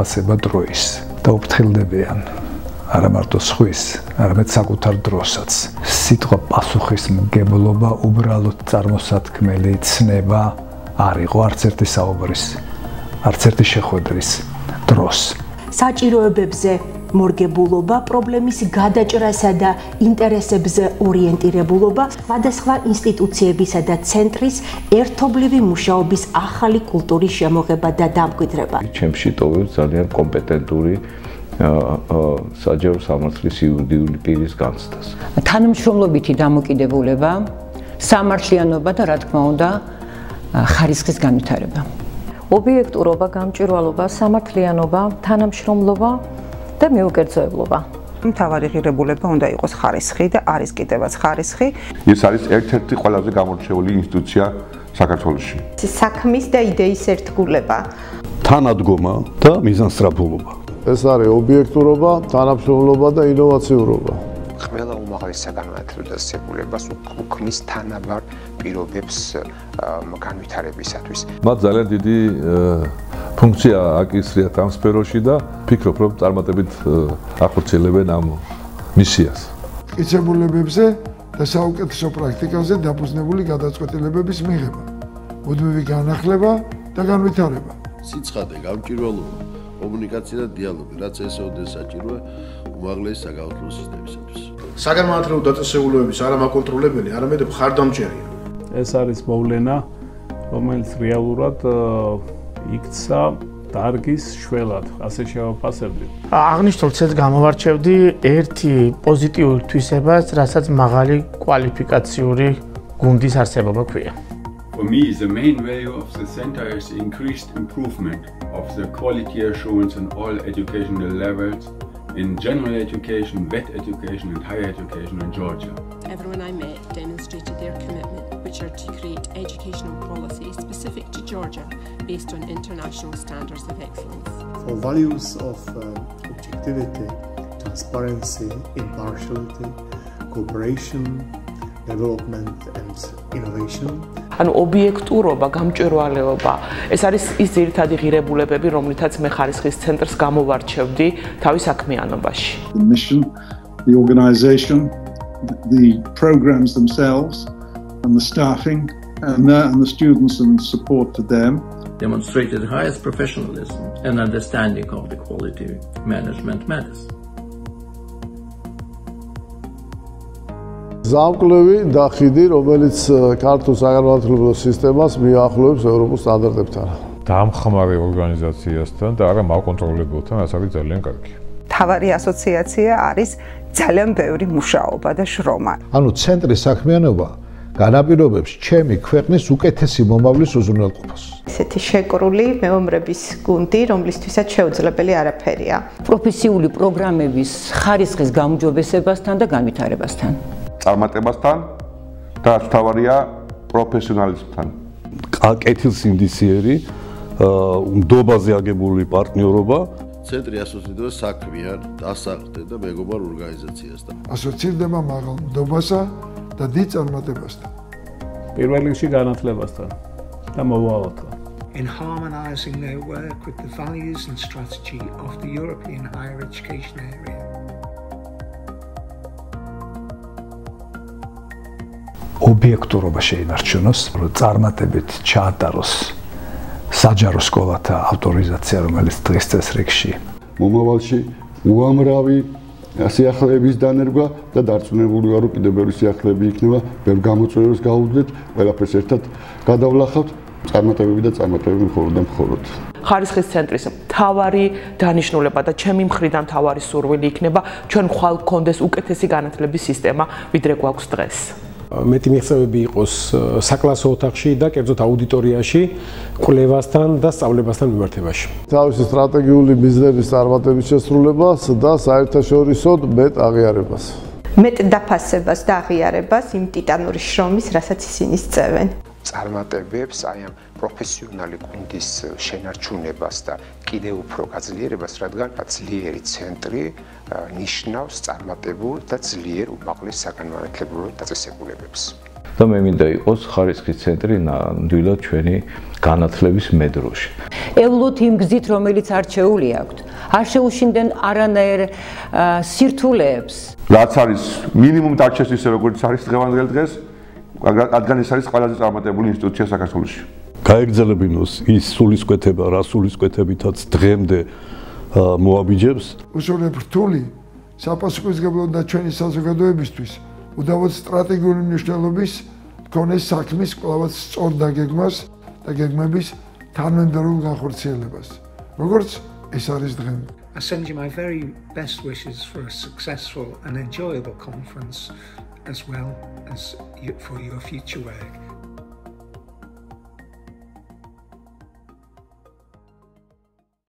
გადაცება დროის და უფრთხილდებიან არა მარტო სხვის, არამედ საკუთარ დროსაც. სიტყვა პასუხისმგებლობა უბრალოდ წარმოსათქმელი ცნება არ იყო არც ერთი საუბრის, არც ერთი შეხვედრის დროს. საჭიროებებზე მორგებულობა, პრობლემის გადაჭრასა და ინტერესებზე ორიენტირებულობა, სხვადასხვა ინსტიტუციებისა და ცენტრის ერთობლივი მუშაობის ახალი კულტურის შემოღება და დამკვიდრება. ჩემში ტოვებს ძალიან კომპეტენტური საჯარო სამართლის იურიდიული პირის განცდას. თანამშრომლობითი დამოკიდებულება, სამართლიანობა და რა თქმა უნდა, ხარისხის განვითარება. ობიექტურობა, გამჭვირვალობა, სამართლიანობა, თანამშრომლობა და მიუკერძოებლობა. მთავარი ღირებულება უნდა იყოს ხარისხი და არის კიდევაც ხარისხი. ეს არის ერთ-ერთი ყველაზე გამორჩეული ინსტიტუცია საქართველოში. საქმის და იდეის ერთგულება. თანადგომა და მიზანსწრაფულობა. ეს არის ობიექტურობა, თანამშრომლობა და ინოვაციურობა. ყველა უმაღლეს საგანმანათლებლო დაწესებულებას უკმის თანაბარ პირობებს განვითარებისათვის. მათ ძალიან დიდი ფუნქცია აკისრიათ ამ სფეროში და ფიქრობ, რომ წარმატებით ახორციელებენ ამ მისიას. ყიცებულებებზე და საუკეთესო პრაქტიკაზე დაფუძნებული გადაწყვეტილებების მიღება, მუდმივი განახლება და განვითარება. სიცხადე, გამჭირვალობა, კომუნიკაცია და დიალოგი, რაც ესეოდეს საჭიროა უმაღლეს საგანმანათლებლო სისტემისათვის. საგანმანათლებლო დაწესებულებების არამაკონტროლებელი, არამედ მხარდამჭერია. ეს არის მოვლენა, რომელიც რეალურად იქცა დარგის შველად, ასე შევაფასებდი. აღნიშნულ ცეთს გამოვარჩევდი ერთი პოზიტიური თვისებას, რასაც მაღალი კვალიფიკაციური გუნდის არსებობა ქვია. For me, the main value of the center is increased improvement of the quality assurance on all educational levels in general education, vet education and higher education in Georgia. Everyone I met demonstrated their commitment, which are to create educational policies specific to Georgia based on international standards of excellence. For values of uh, objectivity, transparency, impartiality, cooperation, development and innovation. ანუ ობიექტურობა, გამჭვირვალეობა, ეს არის ის ძირითადი ღირებულებები, რომლითაც მე ხარისხის ცენტრს გამოვარჩევდი თავის საქმიანობაში. The mission, the organization, the programs themselves and the staffing and the, and the students and support to them demonstrated highest professionalism and understanding of the quality management matters. ზამკვლევი და ხიდი, რომელიც ქართულ საგანმანათლებლო სისტემას მიახლოებს ევროპულ სტანდარტებთან. დამხმარე ორგანიზაციასთან და არა მაკონტროლებელთან, რაც არის ძალიან კარგი. თავარი ასოციაცია არის ძალიან ბევრი მუშაობა და შრომა. ანუ ცენტრის საქმიანობა განაპირობებს ჩემი ქვეყნის უკეთესი მომავლის უზრუნველყოფას. ესეთი შეკრული მეომრების გუნდი, რომლისთვისაც შეუძლებელი არაფერია. პროფესიული პროგრამების ხარისხის გაუმჯობესებასთან და განვითარებასთან. წარმატებასთან და თავარია პროფესიონალიზმთან. კეთილსინდისიერი უნდობაზე აგებული პარტნიორობა ცენტრი ასოცირდება საქმიან, დასახლდე და მეგობარ ორგანიზაციასთან. ასოცირდება მაღალ უნდობასა და დიდ წარმატებასთან. პირველ რიგში განათლებასთან და მოვალეობასთან. in harmonizing their work with the values and strategy of the European higher education area. ობიექტურობა შეინარჩუნოს, რომ წარმატებით ჩაატაროს საჯარო სკოლათა ავტორიზაცია, რომელიც დღეს წესრიგში მომავალში უამრავი სიახლეების დანერგვა და დარწმუნებული ვარ, რომ კიდევ ბევრი სიახლეები იქნება, ბევრ გამოწვევებს გაუძლეთ, ყველაფერს ერთად გადავლახავთ, წარმატებები და წარმატებები მხოლოდ და მხოლოდ. ხარისხის ცენტრის მთავარი დანიშნულება და ჩემი მხრიდან მთავარი სურვილი იქნება ჩვენ ხვალ გქონდეს უკეთესი განათლების სისტემა, ვიდრე გვაქვს დღეს. მეტი მიღწევები იყოს საკლასო ოთახში და კერძოდ აუდიტორიაში, კვლევასთან და სწავლებასთან მიმართებაში. თავისი სტრატეგიული ბიზნესის წარმატების შესრულებას და საერთაშორისო მეტ აღიარებას. მეტ დაფასებას და აღიარებას იმ ტიტანური შრომის, რასაც ისინი სწევენ. წარმატებებს აი ამ პროფესიონალი გუნდის შენარჩუნებას და კიდევ უფრო გაძლიერებას, რადგან ძლიერი ცენტრი ნიშნავს წარმატებულ და ძლიერ უმაღლეს საგანმანათლებლო დაწესებულებებს. და მე მინდა იყოს ხარისხის ცენტრი ნამდვილად ჩვენი განათლების მედროში. ევლოთ იმ გზით, რომელიც არჩეული აქვთ. არ შეუშინდნენ არანაირ სირთულეებს. რაც არის მინიმუმ დარჩეს ისე როგორც არის დღევანდელ დღეს, რადგან ეს არის ყველაზე წარმატებული ინსტიტუცია საქართველოში. გაეგზელებინოს ის სულისკვეთება, რა სულისკვეთებითაც დღემდე მოაბიჯებს. უშუალოდ რთული საპასუხისგებლო და ჩვენი საზოგადოებისთვის უდავოდ სტრატეგიული მნიშვნელობის მქონე საქმის კლავაც სწორ დაგეგმას და გეგმების თანმიმდევრულ განხორციელებას. როგორც ეს არის დღემდე. I send you my very best wishes for a successful and enjoyable conference as well as for your future work.